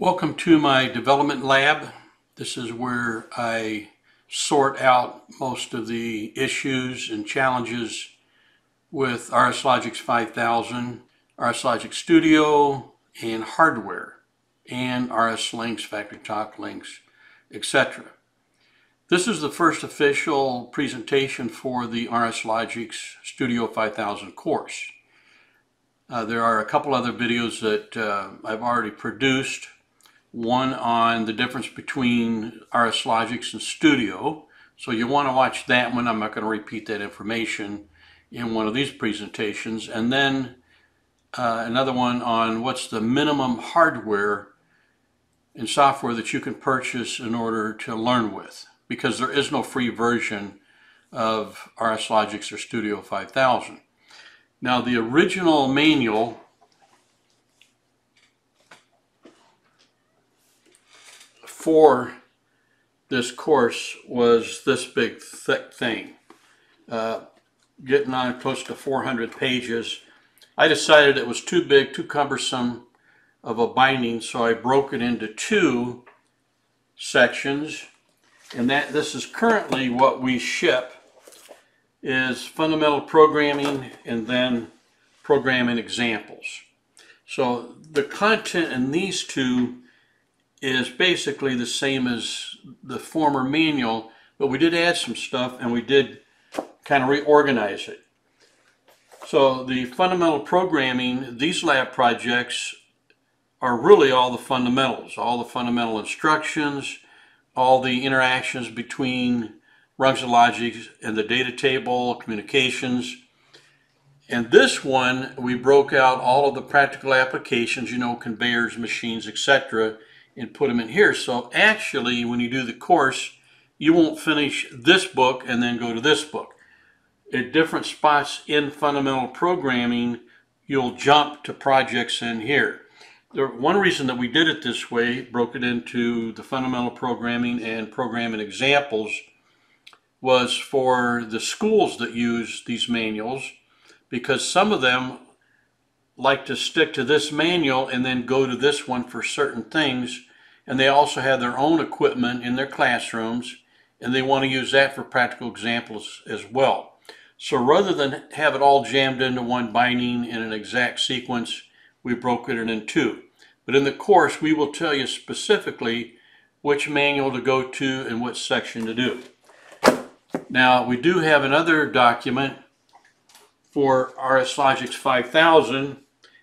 Welcome to my development lab. This is where I sort out most of the issues and challenges with RS Logix 5000, RS Logix Studio, and hardware, and RS Linx, Factory Talk Links, etc. This is the first official presentation for the RS Logix Studio 5000 course. Uh, there are a couple other videos that uh, I've already produced one on the difference between RS Logix and Studio. So you want to watch that one. I'm not going to repeat that information in one of these presentations. And then uh, another one on what's the minimum hardware and software that you can purchase in order to learn with. Because there is no free version of RS Logix or Studio 5000. Now the original manual for this course was this big thick thing, uh, getting on close to 400 pages. I decided it was too big, too cumbersome of a binding, so I broke it into two sections. And that this is currently what we ship is fundamental programming and then programming examples. So the content in these two is basically the same as the former manual, but we did add some stuff and we did kind of reorganize it. So the fundamental programming, these lab projects are really all the fundamentals, all the fundamental instructions, all the interactions between rungs of logic and the data table, communications. And this one, we broke out all of the practical applications, you know, conveyors, machines, etc., and put them in here. So actually, when you do the course, you won't finish this book and then go to this book. At different spots in fundamental programming, you'll jump to projects in here. There, one reason that we did it this way, broke it into the fundamental programming and programming examples, was for the schools that use these manuals, because some of them like to stick to this manual and then go to this one for certain things. And they also have their own equipment in their classrooms and they want to use that for practical examples as well. So rather than have it all jammed into one binding in an exact sequence, we broke it in two. But in the course, we will tell you specifically which manual to go to and which section to do. Now, we do have another document for RS Logix 5000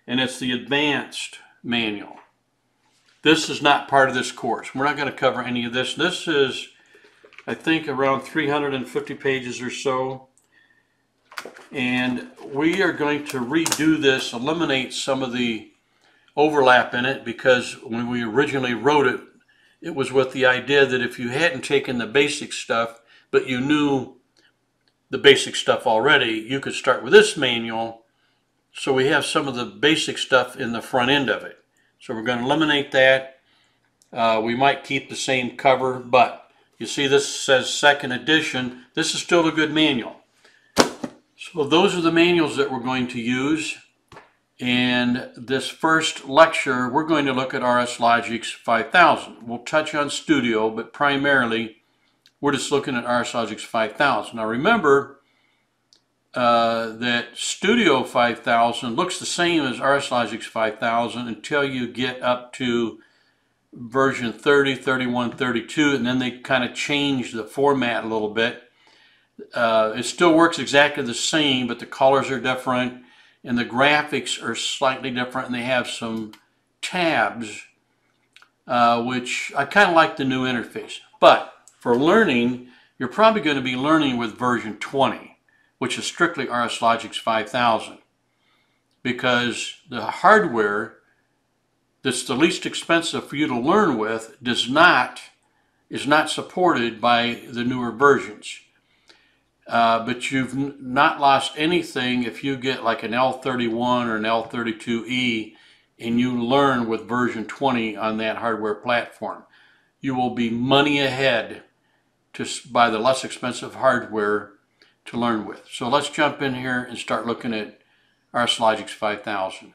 and it's the advanced manual. This is not part of this course. We're not going to cover any of this. This is, I think, around 350 pages or so. And we are going to redo this, eliminate some of the overlap in it because when we originally wrote it, it was with the idea that if you hadn't taken the basic stuff, but you knew the basic stuff already, you could start with this manual so we have some of the basic stuff in the front end of it. So we're going to eliminate that. Uh, we might keep the same cover, but you see this says second edition. This is still a good manual. So those are the manuals that we're going to use. And this first lecture, we're going to look at RS Logix 5000. We'll touch on Studio, but primarily we're just looking at RS Logix 5000. Now remember, uh, that Studio 5000 looks the same as RS Logix 5000 until you get up to version 30, 31, 32, and then they kind of change the format a little bit. Uh, it still works exactly the same, but the colors are different and the graphics are slightly different and they have some tabs, uh, which I kind of like the new interface. But for learning, you're probably going to be learning with version 20 which is strictly RS Logix 5000 because the hardware that's the least expensive for you to learn with does not is not supported by the newer versions. Uh, but you've not lost anything if you get like an L31 or an L32E and you learn with version 20 on that hardware platform. You will be money ahead to buy the less expensive hardware to learn with. So let's jump in here and start looking at RS 5000.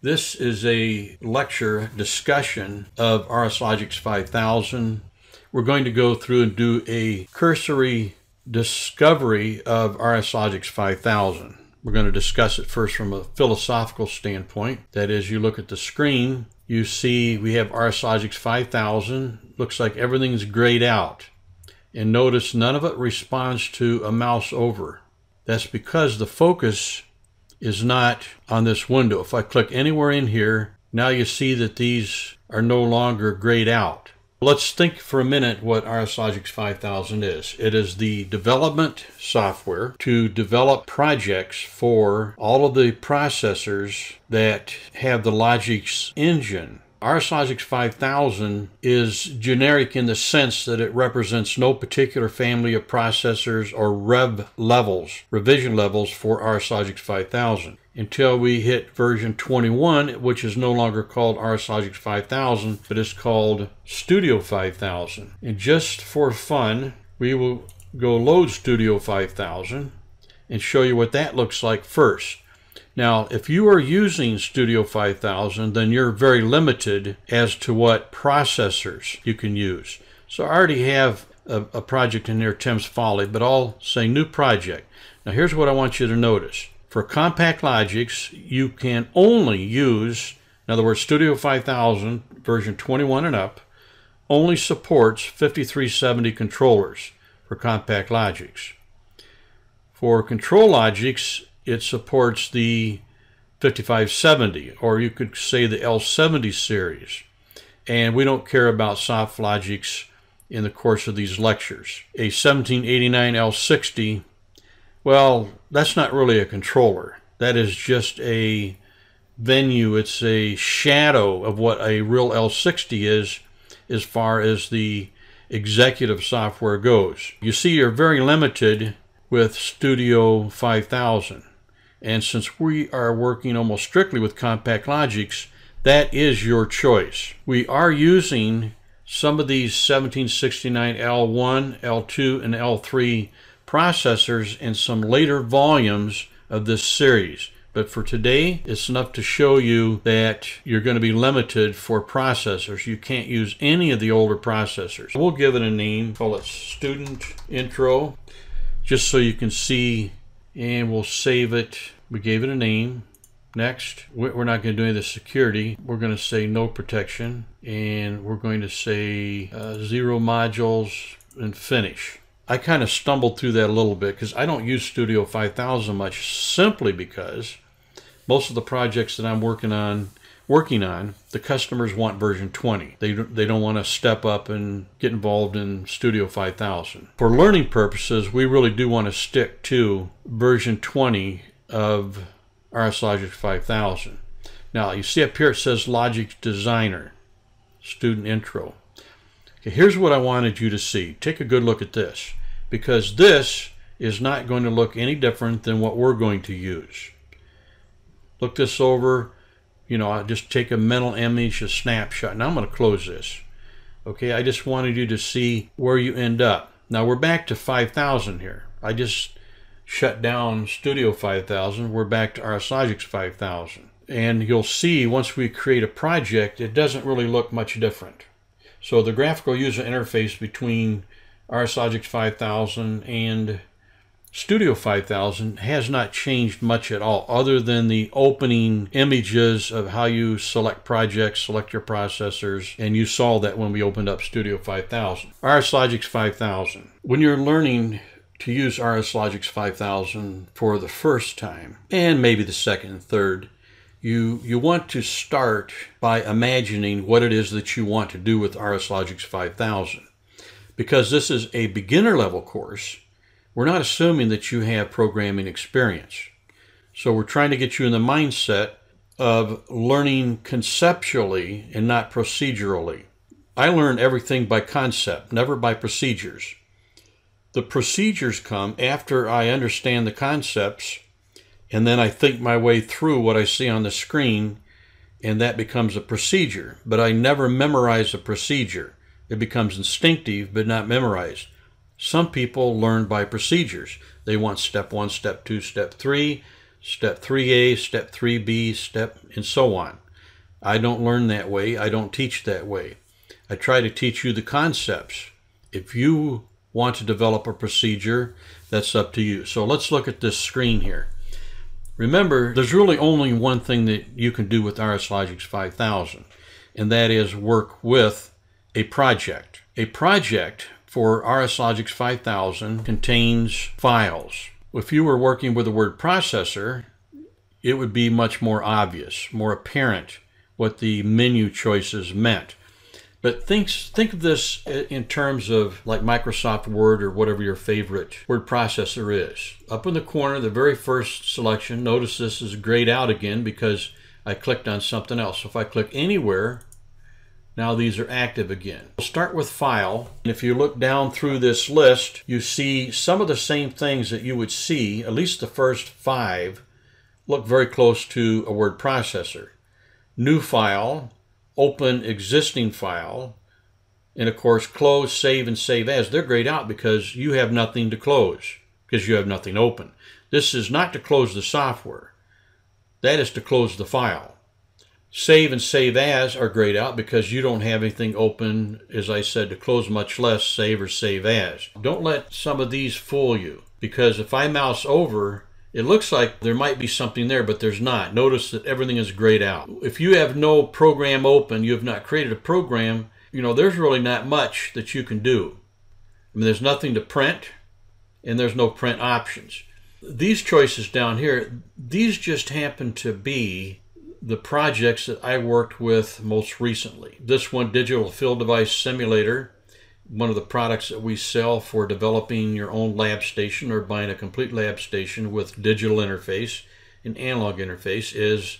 This is a lecture discussion of RS 5000. We're going to go through and do a cursory discovery of RS 5000. We're going to discuss it first from a philosophical standpoint. That is, you look at the screen, you see we have RSLogix 5000. Looks like everything's grayed out. And notice none of it responds to a mouse over. That's because the focus is not on this window. If I click anywhere in here, now you see that these are no longer grayed out. Let's think for a minute what RSLogix 5000 is. It is the development software to develop projects for all of the processors that have the Logix engine. RSLogix 5000 is generic in the sense that it represents no particular family of processors or rev levels, revision levels for RSLogix 5000 until we hit version 21, which is no longer called RSLogix 5000, but is called Studio 5000. And just for fun, we will go load Studio 5000 and show you what that looks like first. Now, if you are using Studio 5000, then you're very limited as to what processors you can use. So I already have a, a project in there, Tim's Folly, but I'll say new project. Now here's what I want you to notice. For CompactLogix, you can only use, in other words, Studio 5000 version 21 and up, only supports 5370 controllers for compact logics. For ControlLogix, it supports the 5570, or you could say the L70 series. And we don't care about SoftLogix in the course of these lectures. A 1789 L60, well, that's not really a controller. That is just a venue. It's a shadow of what a real L60 is as far as the executive software goes. You see, you're very limited with Studio 5000. And since we are working almost strictly with CompactLogix, that is your choice. We are using some of these 1769 L1, L2, and L3 processors in some later volumes of this series. But for today, it's enough to show you that you're going to be limited for processors. You can't use any of the older processors. We'll give it a name, call it Student Intro, just so you can see and we'll save it. We gave it a name. Next, we're not going to do any of the security. We're going to say no protection and we're going to say uh, zero modules and finish. I kind of stumbled through that a little bit because I don't use Studio 5000 much simply because most of the projects that I'm working on working on, the customers want version 20. They, they don't want to step up and get involved in Studio 5000. For learning purposes, we really do want to stick to version 20 of RS Logix 5000. Now, you see up here it says Logix Designer, Student Intro. Okay, here's what I wanted you to see. Take a good look at this, because this is not going to look any different than what we're going to use. Look this over you know, I just take a mental image, a snapshot. Now I'm going to close this. Okay, I just wanted you to see where you end up. Now we're back to 5,000 here. I just shut down Studio 5000. We're back to RSLogix 5000. And you'll see once we create a project, it doesn't really look much different. So the graphical user interface between RSLogix 5000 and Studio 5000 has not changed much at all other than the opening images of how you select projects, select your processors, and you saw that when we opened up Studio 5000. RSLogix 5000. When you're learning to use RSLogix 5000 for the first time, and maybe the second and third, you, you want to start by imagining what it is that you want to do with RSLogix 5000. Because this is a beginner level course, we're not assuming that you have programming experience. So we're trying to get you in the mindset of learning conceptually and not procedurally. I learn everything by concept, never by procedures. The procedures come after I understand the concepts and then I think my way through what I see on the screen and that becomes a procedure. But I never memorize a procedure. It becomes instinctive but not memorized. Some people learn by procedures. They want step one, step two, step three. step 3A, step 3B, step, and so on. I don't learn that way. I don't teach that way. I try to teach you the concepts. If you want to develop a procedure, that's up to you. So let's look at this screen here. Remember, there's really only one thing that you can do with RS Logix 5000, and that is work with a project. A project for RS Logix 5000 contains files. If you were working with a word processor, it would be much more obvious, more apparent what the menu choices meant. But think, think of this in terms of like Microsoft Word or whatever your favorite word processor is. Up in the corner, the very first selection, notice this is grayed out again because I clicked on something else. So if I click anywhere, now these are active again. We'll start with File. And if you look down through this list, you see some of the same things that you would see, at least the first five, look very close to a word processor. New File, open existing file, and of course close, save, and save as. They're grayed out because you have nothing to close, because you have nothing open. This is not to close the software. That is to close the file. Save and save as are grayed out because you don't have anything open, as I said, to close much less save or save as. Don't let some of these fool you because if I mouse over it looks like there might be something there, but there's not. Notice that everything is grayed out. If you have no program open, you have not created a program, you know, there's really not much that you can do. I mean, there's nothing to print, and there's no print options. These choices down here, these just happen to be the projects that I worked with most recently. This one, Digital Field Device Simulator, one of the products that we sell for developing your own lab station or buying a complete lab station with digital interface and analog interface is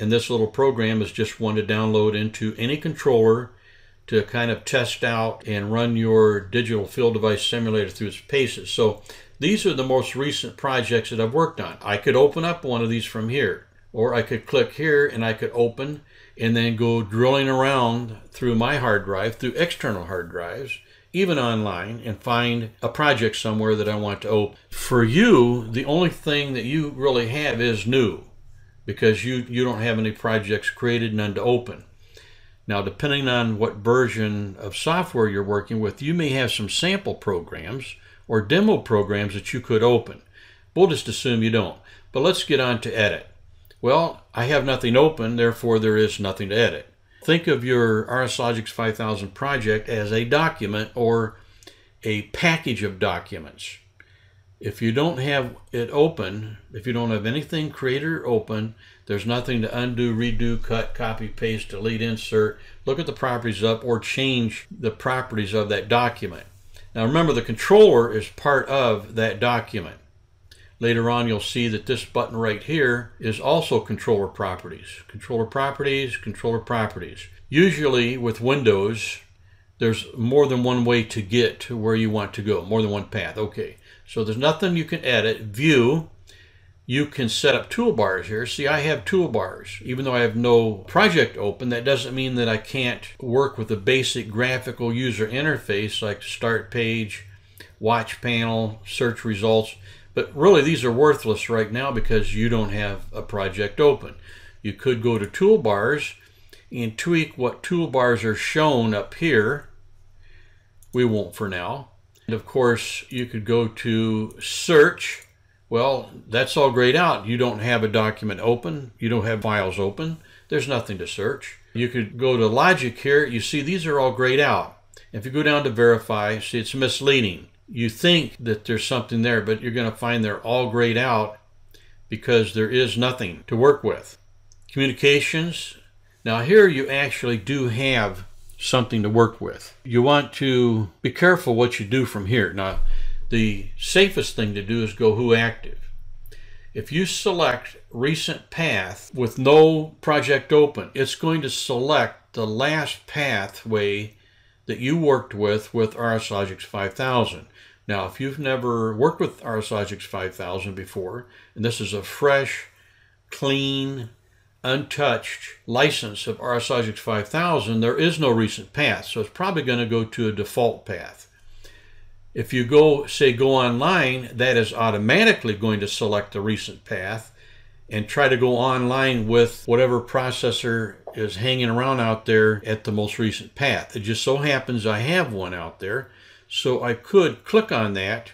and this little program is just one to download into any controller to kind of test out and run your digital field device simulator through its paces. So these are the most recent projects that I've worked on. I could open up one of these from here or I could click here and I could open and then go drilling around through my hard drive, through external hard drives, even online, and find a project somewhere that I want to open. For you, the only thing that you really have is new because you, you don't have any projects created, none to open. Now, depending on what version of software you're working with, you may have some sample programs or demo programs that you could open. We'll just assume you don't. But let's get on to edit. Well, I have nothing open, therefore there is nothing to edit. Think of your RS Logix 5000 project as a document or a package of documents. If you don't have it open, if you don't have anything created or open, there's nothing to undo, redo, cut, copy, paste, delete, insert, look at the properties up, or change the properties of that document. Now remember, the controller is part of that document. Later on, you'll see that this button right here is also controller properties. Controller properties, controller properties. Usually with Windows, there's more than one way to get to where you want to go, more than one path. Okay, so there's nothing you can edit. View, you can set up toolbars here. See, I have toolbars. Even though I have no project open, that doesn't mean that I can't work with a basic graphical user interface like start page, watch panel, search results. But really, these are worthless right now because you don't have a project open. You could go to toolbars and tweak what toolbars are shown up here. We won't for now. And of course, you could go to search. Well, that's all grayed out. You don't have a document open. You don't have files open. There's nothing to search. You could go to logic here. You see these are all grayed out. If you go down to verify, see it's misleading you think that there's something there, but you're going to find they're all grayed out because there is nothing to work with. Communications. Now here you actually do have something to work with. You want to be careful what you do from here. Now the safest thing to do is go who active. If you select recent path with no project open, it's going to select the last pathway that you worked with with RS Logix 5000. Now, if you've never worked with RS Logix 5000 before, and this is a fresh, clean, untouched license of RS Logix 5000, there is no recent path, so it's probably going to go to a default path. If you go, say, go online, that is automatically going to select the recent path and try to go online with whatever processor is hanging around out there at the most recent path. It just so happens I have one out there, so I could click on that,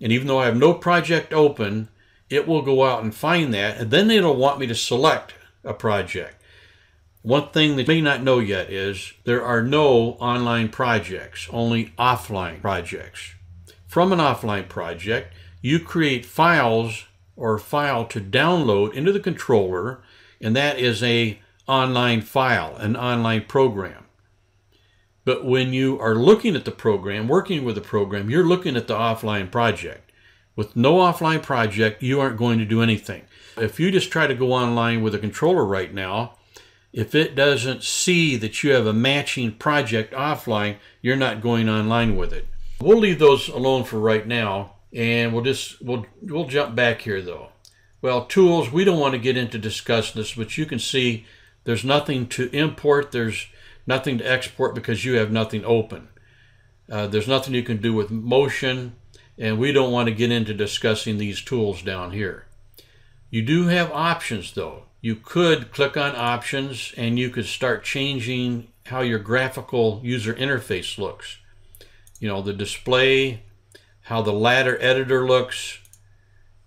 and even though I have no project open, it will go out and find that, and then it'll want me to select a project. One thing that you may not know yet is there are no online projects, only offline projects. From an offline project, you create files or file to download into the controller, and that is a online file, an online program. But when you are looking at the program, working with the program, you're looking at the offline project. With no offline project, you aren't going to do anything. If you just try to go online with a controller right now, if it doesn't see that you have a matching project offline, you're not going online with it. We'll leave those alone for right now, and we'll just we'll we'll jump back here though. Well, tools, we don't want to get into discussing this, but you can see there's nothing to import, there's nothing to export because you have nothing open. Uh, there's nothing you can do with motion, and we don't want to get into discussing these tools down here. You do have options though. You could click on options and you could start changing how your graphical user interface looks. You know, the display, how the ladder editor looks,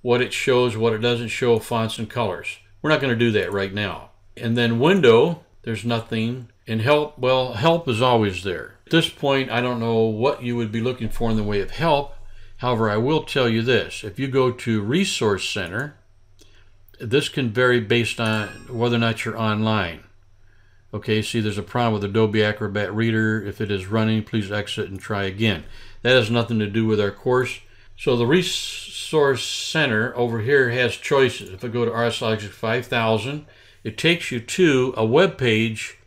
what it shows, what it doesn't show, fonts and colors. We're not going to do that right now. And then window, there's nothing. And help, well, help is always there. At this point, I don't know what you would be looking for in the way of help. However, I will tell you this. If you go to Resource Center, this can vary based on whether or not you're online. Okay, see there's a problem with Adobe Acrobat Reader. If it is running, please exit and try again. That has nothing to do with our course. So the Resource Center over here has choices. If I go to RSLogix 5000, it takes you to a web page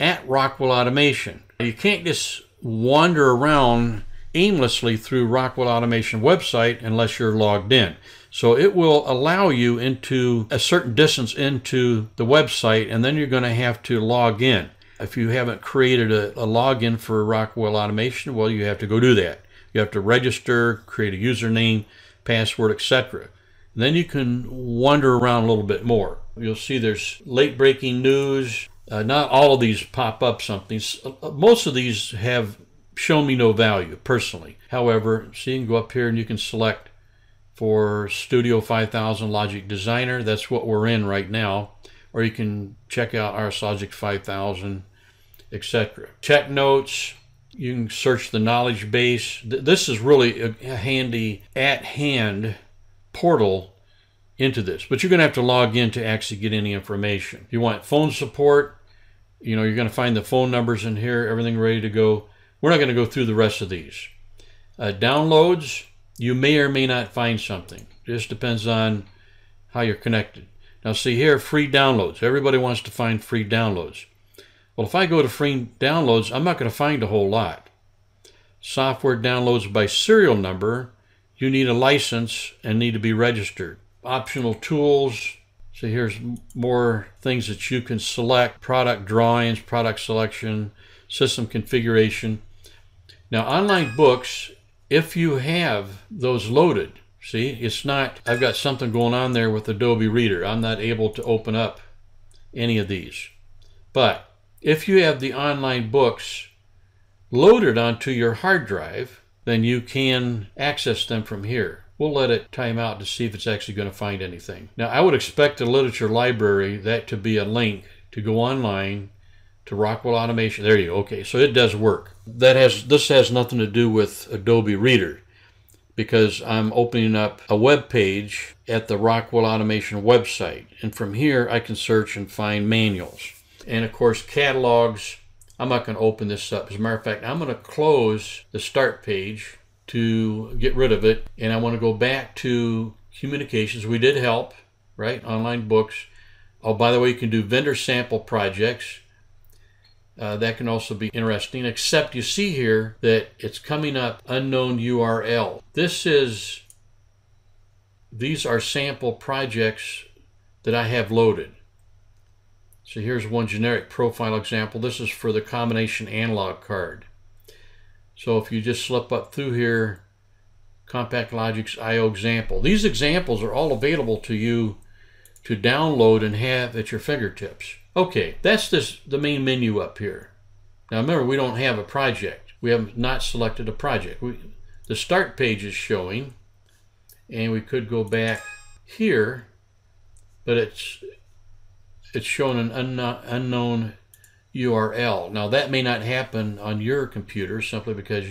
at Rockwell Automation. You can't just wander around aimlessly through Rockwell Automation website unless you're logged in. So it will allow you into a certain distance into the website, and then you're going to have to log in. If you haven't created a, a login for Rockwell Automation, well, you have to go do that. You have to register, create a username, password, etc. Then you can wander around a little bit more. You'll see there's late breaking news. Uh, not all of these pop up something. Uh, most of these have shown me no value personally. However, see, you can go up here and you can select for Studio 5000 Logix Designer. That's what we're in right now. Or you can check out RS Logix 5000, etc. Tech notes. You can search the knowledge base. This is really a handy at-hand portal into this, but you're going to have to log in to actually get any information. If you want phone support, you know, you're going to find the phone numbers in here, everything ready to go. We're not going to go through the rest of these. Uh, downloads, you may or may not find something. It just depends on how you're connected. Now see here, free downloads. Everybody wants to find free downloads. Well, if I go to free downloads, I'm not going to find a whole lot. Software downloads by serial number, you need a license and need to be registered. Optional tools. So here's more things that you can select. Product drawings, product selection, system configuration. Now online books if you have those loaded, see, it's not, I've got something going on there with Adobe Reader. I'm not able to open up any of these. But if you have the online books loaded onto your hard drive, then you can access them from here. We'll let it time out to see if it's actually going to find anything. Now, I would expect the literature library, that to be a link to go online to Rockwell Automation. There you go. Okay, so it does work. That has this has nothing to do with Adobe Reader because I'm opening up a web page at the Rockwell Automation website. And from here I can search and find manuals. And of course catalogs, I'm not going to open this up. As a matter of fact, I'm going to close the start page to get rid of it. And I want to go back to communications. We did help, right? Online books. Oh, by the way, you can do vendor sample projects. Uh, that can also be interesting, except you see here that it's coming up unknown URL. This is, these are sample projects that I have loaded. So here's one generic profile example. This is for the combination analog card. So if you just slip up through here, CompactLogix IO example. These examples are all available to you to download and have at your fingertips. Okay, that's this the main menu up here. Now remember, we don't have a project. We have not selected a project. We, the start page is showing, and we could go back here, but it's it's showing an unknown, unknown URL. Now that may not happen on your computer simply because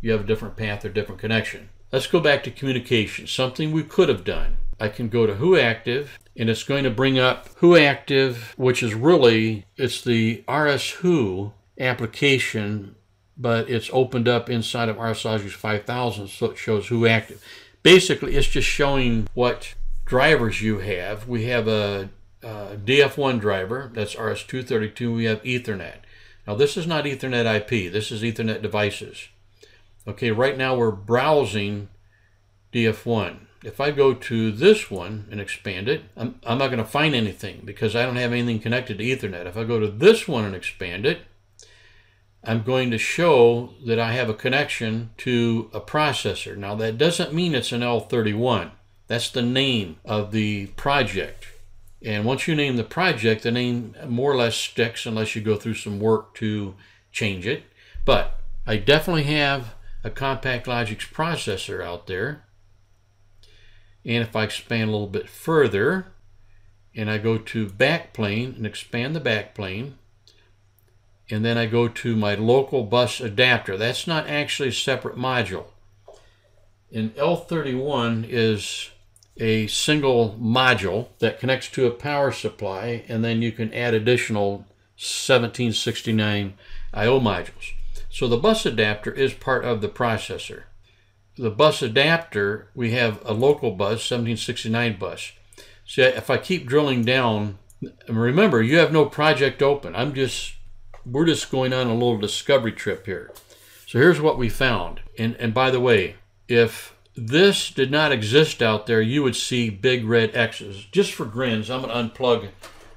you have a different path or different connection. Let's go back to communication, something we could have done. I can go to Who Active, and it's going to bring up Who Active, which is really, it's the RS Who application, but it's opened up inside of RSLogix 5000, so it shows Who Active. Basically, it's just showing what drivers you have. We have a, a DF1 driver, that's RS232, we have Ethernet. Now this is not Ethernet IP, this is Ethernet devices. Okay, right now we're browsing DF1. If I go to this one and expand it, I'm, I'm not going to find anything because I don't have anything connected to Ethernet. If I go to this one and expand it, I'm going to show that I have a connection to a processor. Now that doesn't mean it's an L31. That's the name of the project. And once you name the project, the name more or less sticks unless you go through some work to change it. But I definitely have a CompactLogix processor out there. And if I expand a little bit further, and I go to backplane and expand the backplane, and then I go to my local bus adapter. That's not actually a separate module. And L31 is a single module that connects to a power supply, and then you can add additional 1769 I.O. modules. So the bus adapter is part of the processor. The bus adapter, we have a local bus, 1769 bus. So if I keep drilling down, remember, you have no project open. I'm just, we're just going on a little discovery trip here. So here's what we found. And, and by the way, if this did not exist out there, you would see big red X's. Just for grins, I'm going to unplug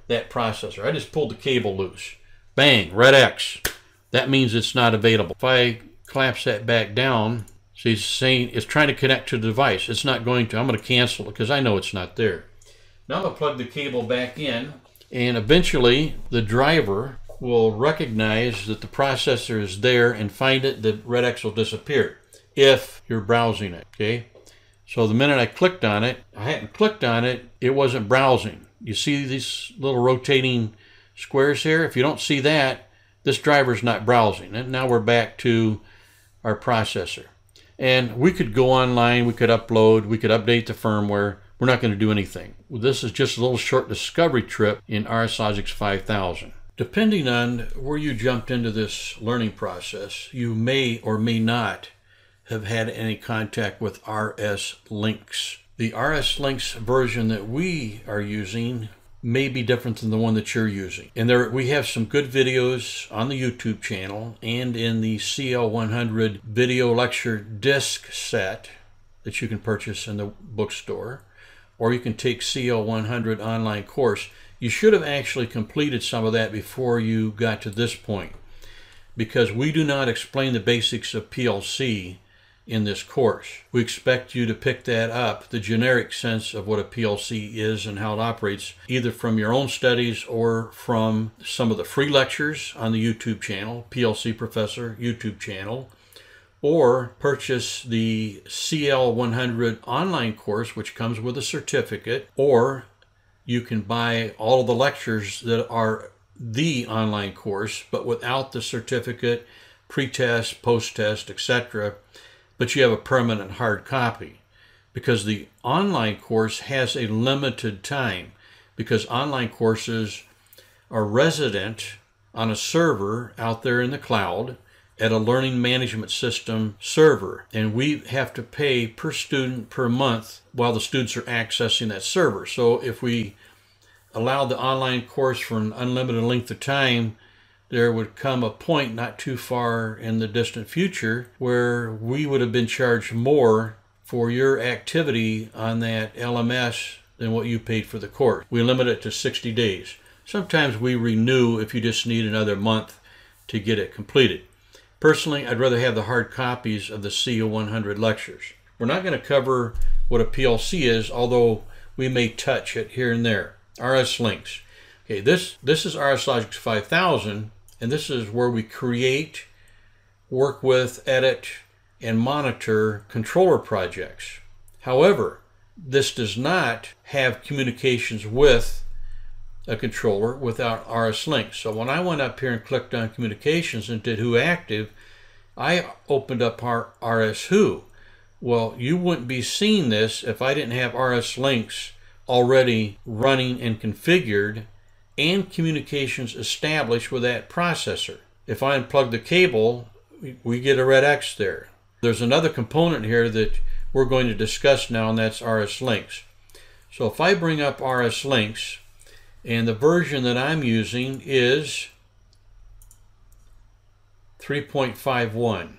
that processor. I just pulled the cable loose. Bang, red X that means it's not available. If I collapse that back down, see it's saying it's trying to connect to the device. It's not going to. I'm going to cancel it because I know it's not there. Now I'm going to plug the cable back in and eventually the driver will recognize that the processor is there and find it, the red X will disappear if you're browsing it, okay? So the minute I clicked on it, I hadn't clicked on it, it wasn't browsing. You see these little rotating squares here? If you don't see that, this driver's not browsing. And now we're back to our processor. And we could go online, we could upload, we could update the firmware. We're not going to do anything. This is just a little short discovery trip in RSLogix 5000. Depending on where you jumped into this learning process, you may or may not have had any contact with RS Linx. The RS Linx version that we are using may be different than the one that you're using. And there we have some good videos on the YouTube channel and in the CL100 video lecture disc set that you can purchase in the bookstore or you can take CL100 online course. You should have actually completed some of that before you got to this point because we do not explain the basics of PLC in this course. We expect you to pick that up, the generic sense of what a PLC is and how it operates, either from your own studies or from some of the free lectures on the YouTube channel, PLC Professor YouTube channel, or purchase the CL100 online course, which comes with a certificate, or you can buy all of the lectures that are the online course, but without the certificate, pre-test, post-test, etc but you have a permanent hard copy. Because the online course has a limited time. Because online courses are resident on a server out there in the cloud at a learning management system server. And we have to pay per student per month while the students are accessing that server. So if we allow the online course for an unlimited length of time there would come a point not too far in the distant future where we would have been charged more for your activity on that LMS than what you paid for the course. We limit it to 60 days. Sometimes we renew if you just need another month to get it completed. Personally, I'd rather have the hard copies of the CO100 lectures. We're not going to cover what a PLC is, although we may touch it here and there. RS Linx. Okay, this, this is RS Logix 5000, and this is where we create, work with, edit, and monitor controller projects. However, this does not have communications with a controller without RS Linx. So when I went up here and clicked on communications and did Who Active, I opened up our RS Who. Well, you wouldn't be seeing this if I didn't have RS Linx already running and configured and communications established with that processor. If I unplug the cable, we get a red X there. There's another component here that we're going to discuss now, and that's RS Linx. So if I bring up RS Linx, and the version that I'm using is 3.51.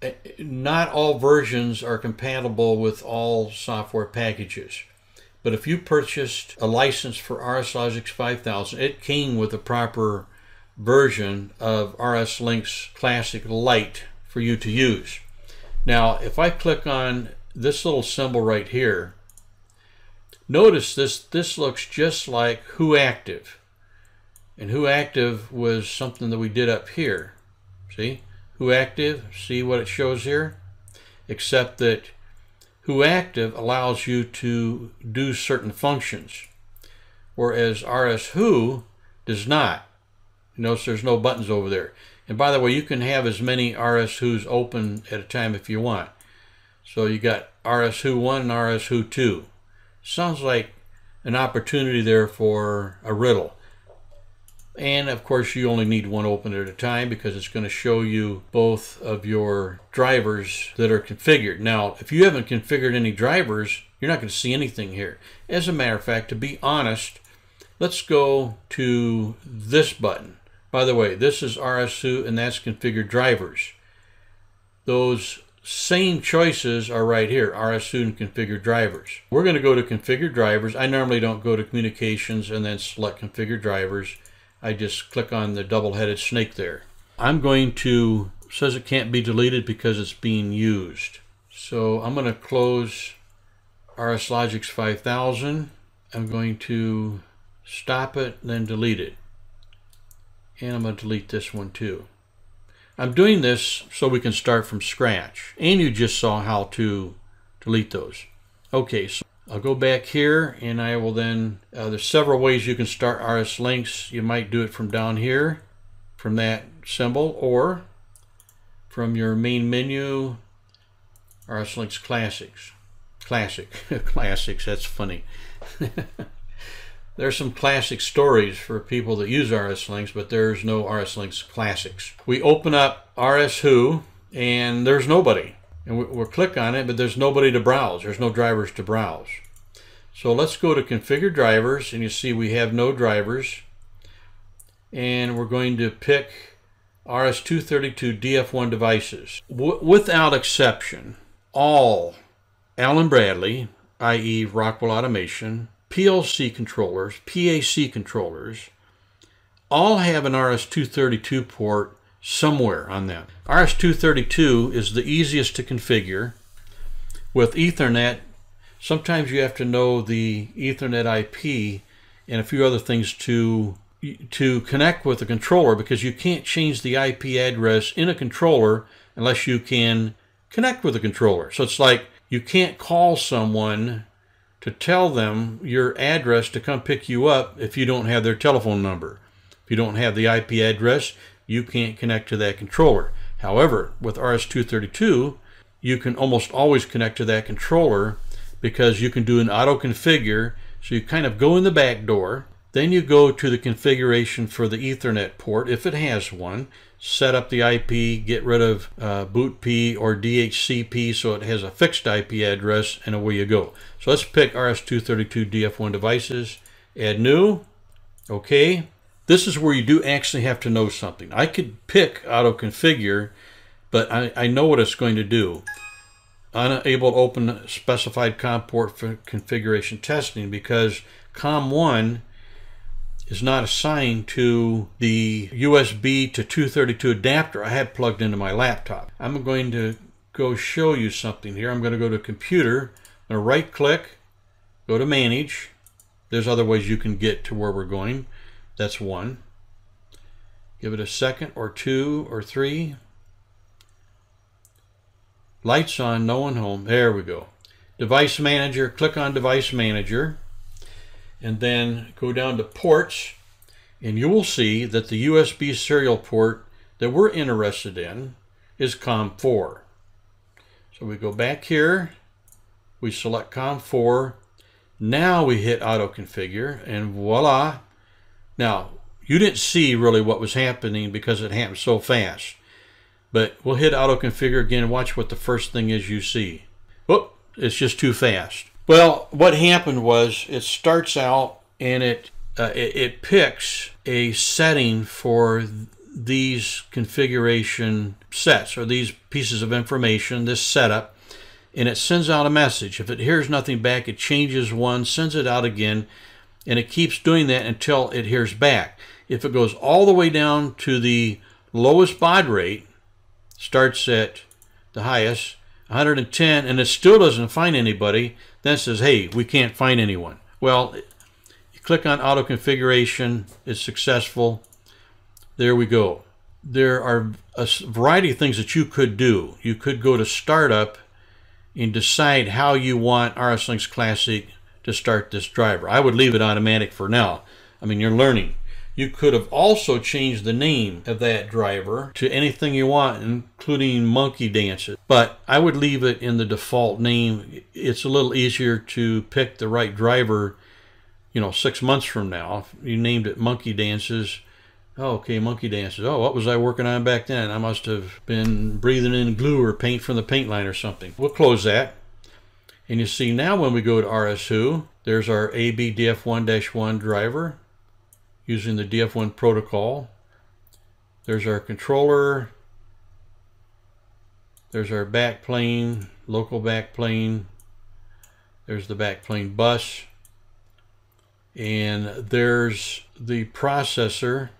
Eh, not all versions are compatible with all software packages. But if you purchased a license for RS Logix 5000, it came with a proper version of RS Linx Classic Lite for you to use. Now, if I click on this little symbol right here, notice this, this looks just like Who Active. And Who Active was something that we did up here. See? Who Active, see what it shows here? Except that Who Active allows you to do certain functions, whereas RS Who does not. You Notice there's no buttons over there. And by the way, you can have as many RS Who's open at a time if you want. So you got RS Who 1 and RS Who 2. Sounds like an opportunity there for a riddle. And of course, you only need one open at a time because it's going to show you both of your drivers that are configured. Now, if you haven't configured any drivers, you're not going to see anything here. As a matter of fact, to be honest, let's go to this button. By the way, this is RS Who and that's configured drivers. Those same choices are right here, RS Who and configured drivers. We're going to go to configured drivers. I normally don't go to communications and then select configured drivers. I just click on the double-headed snake there. I'm going to, says it can't be deleted because it's being used. So I'm going to close RS Logix 5000. I'm going to stop it, then delete it. And I'm going to delete this one too. I'm doing this so we can start from scratch. And you just saw how to delete those. Okay, so I'll go back here and I will then, uh, there's several ways you can start RS Linx. You might do it from down here, from that symbol, or from your main menu, RS Linx classics. Classic, classics, that's funny. There's some classic stories for people that use RS Linx, but there's no RS Linx classics. We open up RS Who, and there's nobody. And we'll click on it, but there's nobody to browse. There's no drivers to browse. So let's go to Configure Drivers, and you see we have no drivers. And we're going to pick RS-232 DF1 devices. W without exception, all Allen Bradley, i.e. Rockwell Automation, PLC controllers, PAC controllers, all have an RS-232 port somewhere on them. RS-232 is the easiest to configure. With Ethernet, sometimes you have to know the Ethernet IP and a few other things to to connect with the controller because you can't change the IP address in a controller unless you can connect with the controller. So it's like you can't call someone to tell them your address to come pick you up if you don't have their telephone number. If you don't have the IP address, you can't connect to that controller. However, with RS-232, you can almost always connect to that controller because you can do an auto configure. So you kind of go in the back door, then you go to the configuration for the Ethernet port, if it has one, set up the IP, get rid of uh, bootp or DHCP so it has a fixed IP address, and away you go. So let's pick RS-232 DF1 devices, add new, okay. This is where you do actually have to know something. I could pick auto configure, but I, I know what it's going to do. Unable to open specified COM port for configuration testing because COM1 is not assigned to the USB to 232 adapter I had plugged into my laptop. I'm going to go show you something here. I'm going to go to computer, I'm going to right click, Go to Manage. There's other ways you can get to where we're going. That's one. Give it a second or two or three. Lights on, no one home. There we go. Device Manager, click on Device Manager, and then go down to Ports, and you will see that the USB serial port that we're interested in is COM4. So we go back here, we select COM4, now we hit Auto Configure, and voila. Now, you didn't see really what was happening because it happened so fast. But we'll hit auto configure again and watch what the first thing is you see. Whoop, it's just too fast. Well, what happened was it starts out and it, uh, it, it picks a setting for these configuration sets or these pieces of information, this setup, and it sends out a message. If it hears nothing back, it changes one, sends it out again, and it keeps doing that until it hears back. If it goes all the way down to the lowest baud rate, starts at the highest, 110, and it still doesn't find anybody, then says, hey, we can't find anyone. Well, you click on auto configuration, it's successful. There we go. There are a variety of things that you could do. You could go to startup and decide how you want RS Linx Classic to start this driver. I would leave it automatic for now. I mean, you're learning. You could have also changed the name of that driver to anything you want, including monkey dances. But I would leave it in the default name. It's a little easier to pick the right driver, you know, six months from now. If you named it monkey dances. Oh, okay, monkey dances. Oh, what was I working on back then? I must have been breathing in glue or paint from the paint line or something. We'll close that. And you see now when we go to RS Who, there's our ABDF1-1 driver using the DF1 protocol. There's our controller. There's our backplane, local backplane. There's the backplane bus. And there's the processor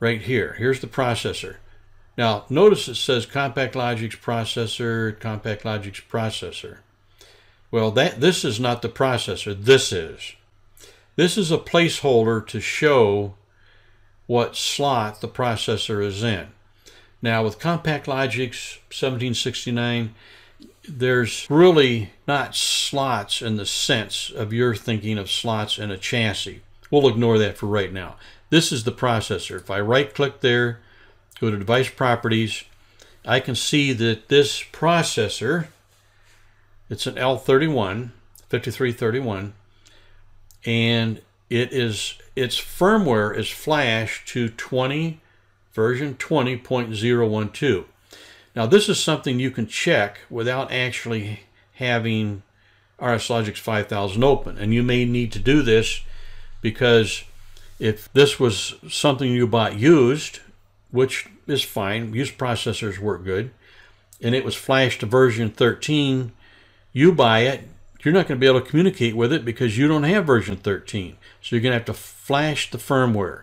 right here. Here's the processor. Now, notice it says Compact CompactLogix processor, Compact CompactLogix processor. Well, that this is not the processor. This is. This is a placeholder to show what slot the processor is in. Now with CompactLogix 1769, there's really not slots in the sense of your thinking of slots in a chassis. We'll ignore that for right now. This is the processor. If I right click there, go to device properties, I can see that this processor, it's an L31, 5331, and it is its firmware is flashed to 20 version 20.012. Now this is something you can check without actually having RSLogix 5000 open and you may need to do this because if this was something you bought used which is fine used processors work good and it was flashed to version 13 you buy it you're not going to be able to communicate with it because you don't have version 13. So you're going to have to flash the firmware.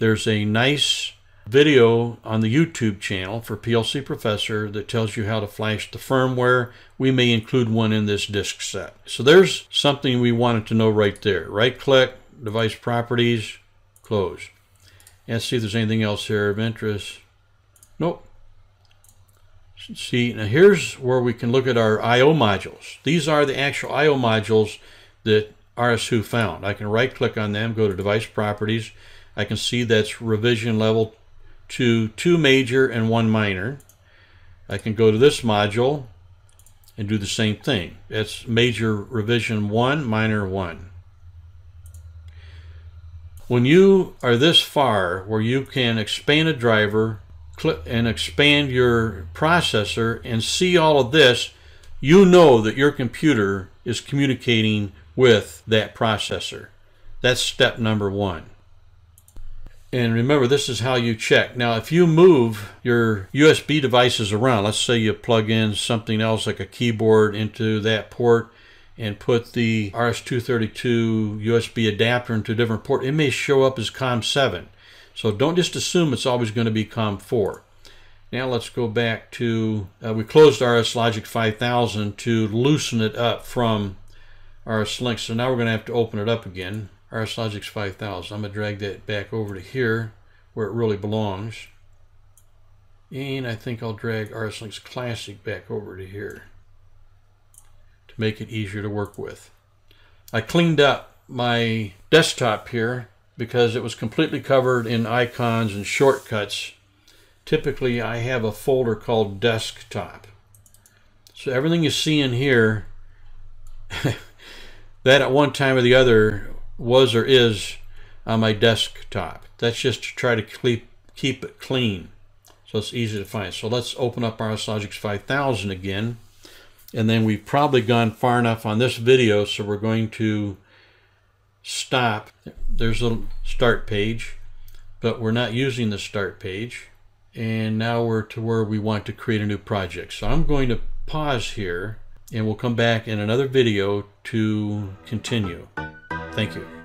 There's a nice video on the YouTube channel for PLC Professor that tells you how to flash the firmware. We may include one in this disk set. So there's something we wanted to know right there. Right click, device properties, close. And see if there's anything else here of interest. Nope. See, now here's where we can look at our I.O. modules. These are the actual I.O. modules that RS Who found. I can right click on them, go to device properties. I can see that's revision level to two major and one minor. I can go to this module and do the same thing. That's major revision 1, minor 1. When you are this far where you can expand a driver and expand your processor and see all of this, you know that your computer is communicating with that processor. That's step number one. And remember, this is how you check. Now, if you move your USB devices around, let's say you plug in something else like a keyboard into that port and put the RS-232 USB adapter into a different port, it may show up as COM7. So don't just assume it's always going to be COM4. Now let's go back to, uh, we closed RSLogix 5000 to loosen it up from RS Link. So now we're going to have to open it up again. RS Logix 5000. I'm going to drag that back over to here where it really belongs. And I think I'll drag RS Linx Classic back over to here to make it easier to work with. I cleaned up my desktop here because it was completely covered in icons and shortcuts. Typically, I have a folder called Desktop. So everything you see in here, that at one time or the other was or is on my desktop. That's just to try to keep, keep it clean so it's easy to find. So let's open up RS Logix 5000 again. And then we've probably gone far enough on this video, so we're going to stop. There's a start page, but we're not using the start page. And now we're to where we want to create a new project. So I'm going to pause here and we'll come back in another video to continue. Thank you.